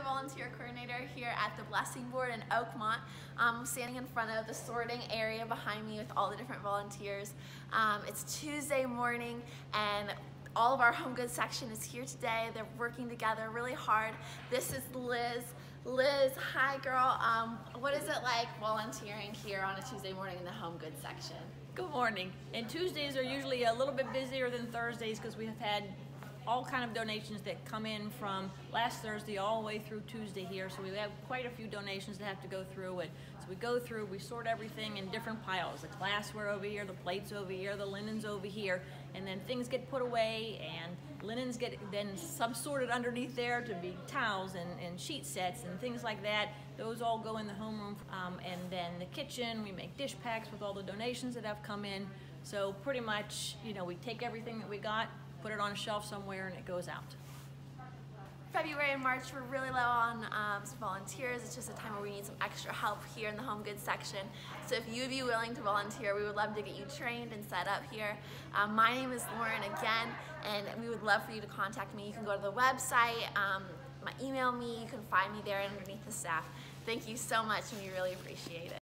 the volunteer coordinator here at the Blessing Board in Oakmont. Um, I'm standing in front of the sorting area behind me with all the different volunteers. Um, it's Tuesday morning and all of our home goods section is here today. They're working together really hard. This is Liz. Liz, hi girl. Um, what is it like volunteering here on a Tuesday morning in the home goods section? Good morning. And Tuesdays are usually a little bit busier than Thursdays because we have had all kind of donations that come in from last Thursday all the way through Tuesday here. So we have quite a few donations that have to go through. And so we go through, we sort everything in different piles. The glassware over here, the plates over here, the linens over here. And then things get put away and linens get then sub-sorted underneath there to be towels and, and sheet sets and things like that. Those all go in the homeroom. Um, and then the kitchen, we make dish packs with all the donations that have come in. So pretty much, you know, we take everything that we got, put it on a shelf somewhere, and it goes out. February and March we're really low on um, volunteers. It's just a time where we need some extra help here in the home goods section. So if you would be willing to volunteer, we would love to get you trained and set up here. Um, my name is Lauren again, and we would love for you to contact me. You can go to the website, um, email me, you can find me there underneath the staff. Thank you so much, and we really appreciate it.